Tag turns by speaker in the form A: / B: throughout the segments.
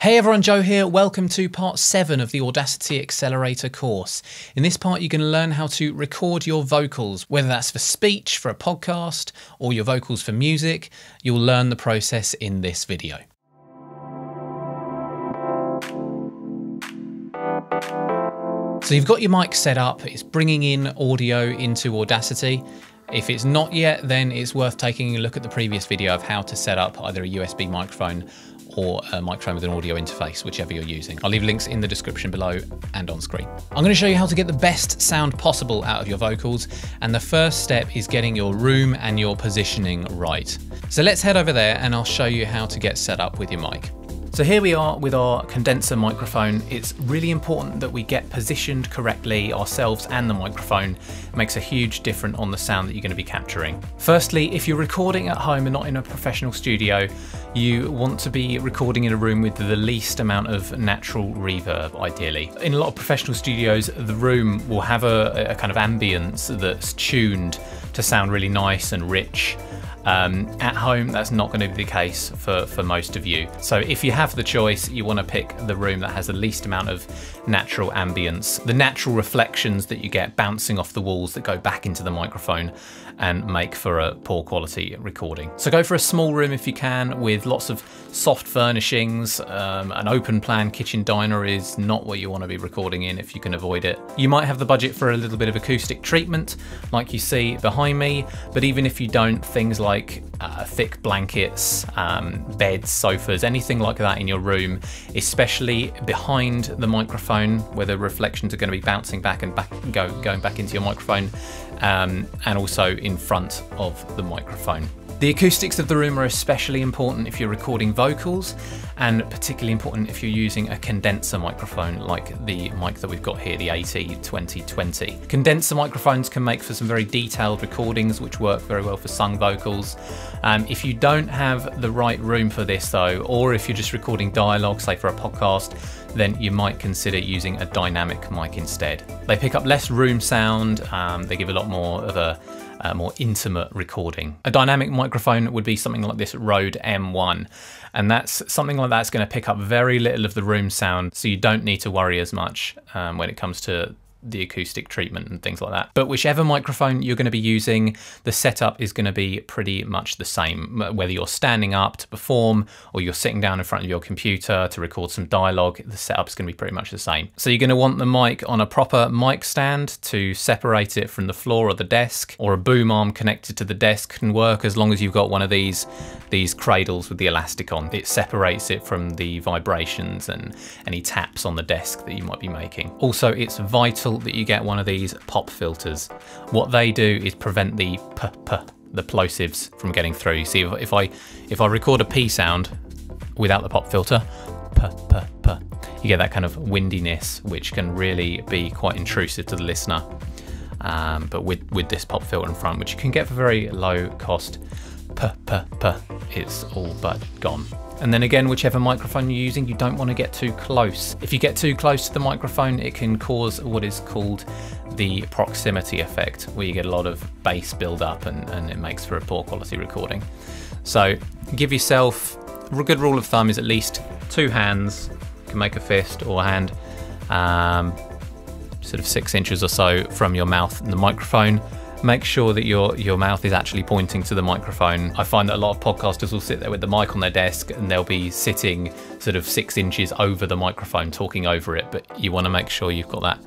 A: Hey everyone, Joe here. Welcome to part 7 of the Audacity Accelerator course. In this part, you're going to learn how to record your vocals, whether that's for speech, for a podcast, or your vocals for music. You'll learn the process in this video. So you've got your mic set up, it's bringing in audio into Audacity. If it's not yet, then it's worth taking a look at the previous video of how to set up either a USB microphone or a microphone with an audio interface, whichever you're using. I'll leave links in the description below and on screen. I'm going to show you how to get the best sound possible out of your vocals, and the first step is getting your room and your positioning right. So let's head over there and I'll show you how to get set up with your mic. So here we are with our condenser microphone. It's really important that we get positioned correctly ourselves and the microphone. It makes a huge difference on the sound that you're going to be capturing. Firstly, if you're recording at home and not in a professional studio, you want to be recording in a room with the least amount of natural reverb, ideally. In a lot of professional studios, the room will have a, a kind of ambience that's tuned to sound really nice and rich. Um, at home, that's not going to be the case for, for most of you. So if you have the choice, you want to pick the room that has the least amount of natural ambience, the natural reflections that you get bouncing off the walls that go back into the microphone and make for a poor quality recording. So go for a small room if you can with lots of soft furnishings. Um, an open plan kitchen diner is not what you want to be recording in if you can avoid it. You might have the budget for a little bit of acoustic treatment like you see behind me, but even if you don't, things like uh, thick blankets, um, beds, sofas, anything like that in your room, especially behind the microphone where the reflections are going to be bouncing back and back, go, going back into your microphone, um, and also in front of the microphone. The acoustics of the room are especially important if you're recording vocals and particularly important if you're using a condenser microphone like the mic that we've got here, the AT2020. Condenser microphones can make for some very detailed recordings which work very well for sung vocals. Um, if you don't have the right room for this though, or if you're just recording dialogue, say for a podcast, then you might consider using a dynamic mic instead. They pick up less room sound, um, they give a lot more of a uh, more intimate recording. A dynamic microphone would be something like this Rode M1, and that's something like that's going to pick up very little of the room sound, so you don't need to worry as much um, when it comes to the acoustic treatment and things like that. But whichever microphone you're going to be using, the setup is going to be pretty much the same. Whether you're standing up to perform or you're sitting down in front of your computer to record some dialogue, the setup is going to be pretty much the same. So you're going to want the mic on a proper mic stand to separate it from the floor or the desk, or a boom arm connected to the desk can work as long as you've got one of these these cradles with the elastic on. It separates it from the vibrations and any taps on the desk that you might be making. Also, it's vital vital that you get one of these pop filters. What they do is prevent the p p the plosives from getting through. See, if, if I if I record a p sound without the pop filter, p p p, you get that kind of windiness, which can really be quite intrusive to the listener. Um, but with with this pop filter in front, which you can get for very low cost, p p p, it's all but gone. And then again, whichever microphone you're using, you don't want to get too close. If you get too close to the microphone, it can cause what is called the proximity effect, where you get a lot of bass build up and, and it makes for a poor quality recording. So give yourself, a good rule of thumb is at least two hands, you can make a fist or a hand, um, sort of six inches or so from your mouth and the microphone make sure that your your mouth is actually pointing to the microphone. I find that a lot of podcasters will sit there with the mic on their desk and they'll be sitting sort of six inches over the microphone talking over it, but you want to make sure you've got that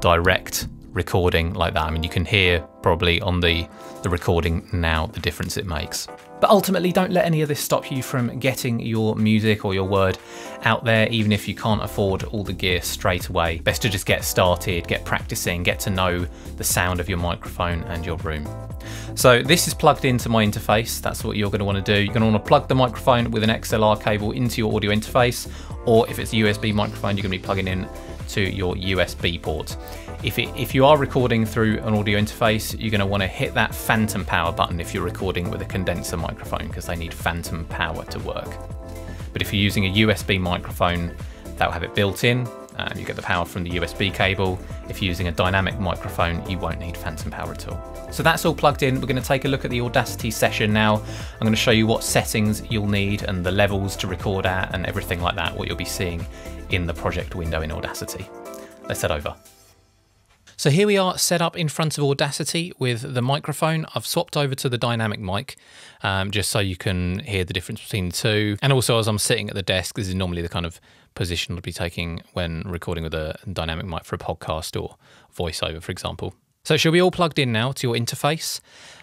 A: direct recording like that. I mean, you can hear probably on the, the recording now the difference it makes. But ultimately, don't let any of this stop you from getting your music or your word out there, even if you can't afford all the gear straight away. Best to just get started, get practicing, get to know the sound of your microphone and your room. So this is plugged into my interface. That's what you're going to want to do. You're going to want to plug the microphone with an XLR cable into your audio interface, or if it's a USB microphone, you're going to be plugging in to your USB port. If, it, if you are recording through an audio interface, you're going to want to hit that phantom power button if you're recording with a condenser microphone because they need phantom power to work. But if you're using a USB microphone, that'll have it built in Um, you get the power from the USB cable. If you're using a dynamic microphone, you won't need phantom power at all. So that's all plugged in. We're going to take a look at the Audacity session now. I'm going to show you what settings you'll need and the levels to record at and everything like that, what you'll be seeing in the project window in Audacity. Let's head over. So here we are set up in front of Audacity with the microphone. I've swapped over to the dynamic mic um, just so you can hear the difference between the two. And also as I'm sitting at the desk, this is normally the kind of position I'd be taking when recording with a dynamic mic for a podcast or voiceover, for example. So should be all plugged in now to your interface.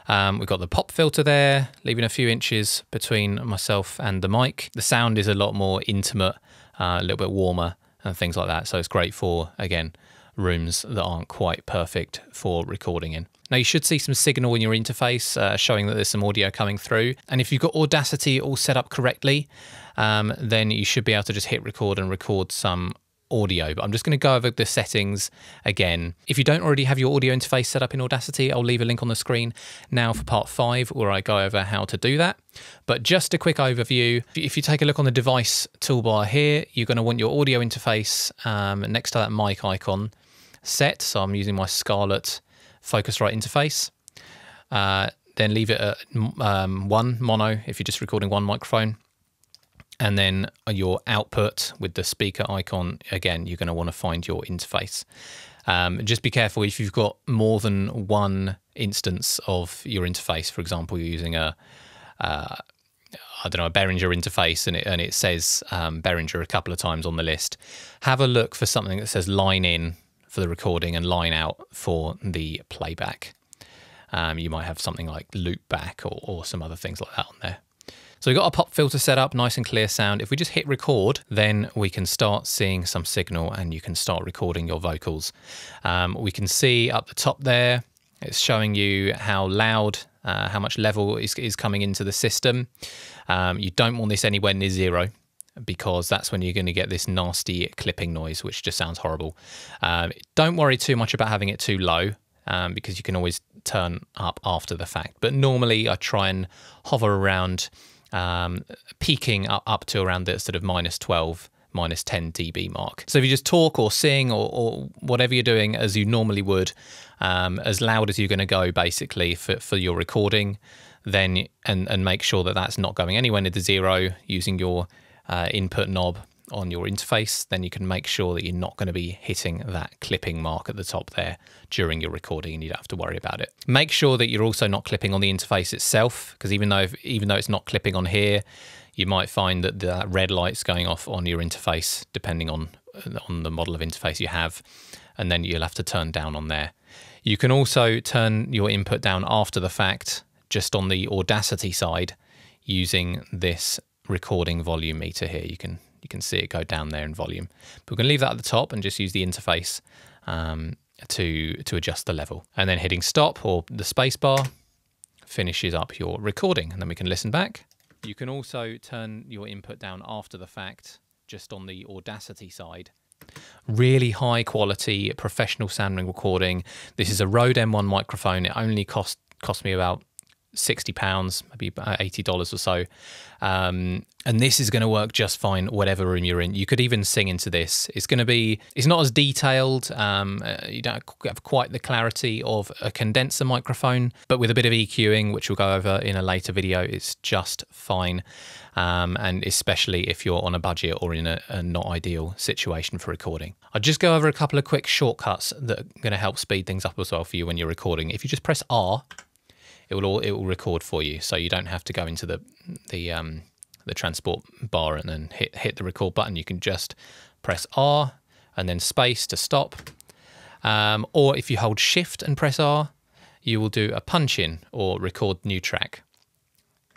A: Um, we've got the pop filter there, leaving a few inches between myself and the mic. The sound is a lot more intimate, uh, a little bit warmer and things like that. So it's great for, again, rooms that aren't quite perfect for recording in. Now you should see some signal in your interface uh, showing that there's some audio coming through. And if you've got Audacity all set up correctly, um, then you should be able to just hit record and record some audio, but I'm just going to go over the settings again. If you don't already have your audio interface set up in Audacity, I'll leave a link on the screen now for part five, where I go over how to do that. But just a quick overview, if you take a look on the device toolbar here, you're going to want your audio interface um, next to that mic icon set. So I'm using my Scarlett Focusrite interface. Uh, then leave it at um, one mono if you're just recording one microphone. And then your output with the speaker icon, again, you're going to want to find your interface. Um, just be careful if you've got more than one instance of your interface. For example, you're using a uh, I don't know, a Behringer interface and it, and it says um, Behringer a couple of times on the list. Have a look for something that says line in for the recording and line out for the playback. Um, you might have something like loop back or, or some other things like that on there. So we've got our pop filter set up, nice and clear sound. If we just hit record, then we can start seeing some signal and you can start recording your vocals. Um, we can see up the top there, it's showing you how loud, uh, how much level is, is coming into the system. Um, you don't want this anywhere near zero because that's when you're going to get this nasty clipping noise, which just sounds horrible. Um, don't worry too much about having it too low um, because you can always turn up after the fact. But normally I try and hover around, um, peaking up, up to around the sort of minus 12 minus 10 dB mark. So if you just talk or sing or, or whatever you're doing as you normally would, um, as loud as you're going to go basically for, for your recording, then and, and make sure that that's not going anywhere near the zero using your uh, input knob on your interface, then you can make sure that you're not going to be hitting that clipping mark at the top there during your recording and you don't have to worry about it. Make sure that you're also not clipping on the interface itself because even though even though it's not clipping on here, you might find that the red light's going off on your interface depending on on the model of interface you have and then you'll have to turn down on there. You can also turn your input down after the fact just on the Audacity side using this recording volume meter here. You can you can see it go down there in volume. But we're going to leave that at the top and just use the interface um, to to adjust the level. And then hitting stop or the space bar finishes up your recording and then we can listen back. You can also turn your input down after the fact just on the Audacity side. Really high quality professional sounding recording. This is a Rode M1 microphone. It only cost cost me about sixty pounds, maybe eighty dollars or so. Um, and this is going to work just fine, whatever room you're in. You could even sing into this. It's going to be. It's not as detailed. Um, uh, you don't have quite the clarity of a condenser microphone, but with a bit of EQing, which we'll go over in a later video, it's just fine. Um, and especially if you're on a budget or in a, a, not ideal situation for recording. I'll just go over a couple of quick shortcuts that are going to help speed things up as well for you when you're recording. If you just press R it will all, it will record for you, so you don't have to go into the the um, the transport bar and then hit hit the record button. You can just press R and then space to stop. Um, or if you hold Shift and press R, you will do a punch in or record new track.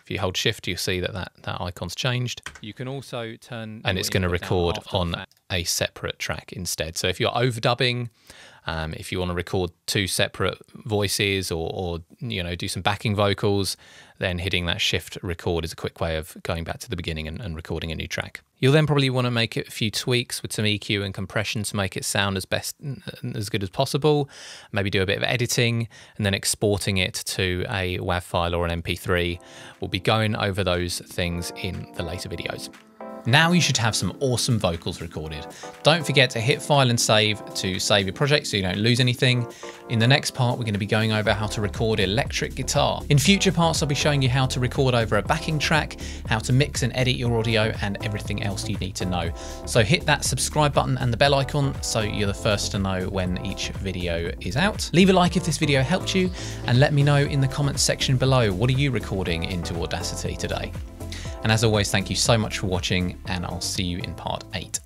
A: If you hold Shift, you see that that, that icon's changed. You can also turn and it's going to record on a separate track instead. So if you're overdubbing um, if you want to record two separate voices or, or, you know do some backing vocals, then hitting that shift record is a quick way of going back to the beginning and, and recording a new track. You'll then probably want to make a few tweaks with some EQ and compression to make it sound as best as good as possible. Maybe do a bit of editing and then exporting it to a WAV file or an MP3. We'll be going over those things in the later videos. Now you should have some awesome vocals recorded. Don't forget to hit file and save to save your project so you don't lose anything. In the next part, we're going to be going over how to record electric guitar. In future parts, I'll be showing you how to record over a backing track, how to mix and edit your audio, and everything else you need to know. So hit that subscribe button and the bell icon so you're the first to know when each video is out. Leave a like if this video helped you, and let me know in the comments section below, what are you recording into Audacity today? And as always, thank you so much for watching, and I'll see you in part 8.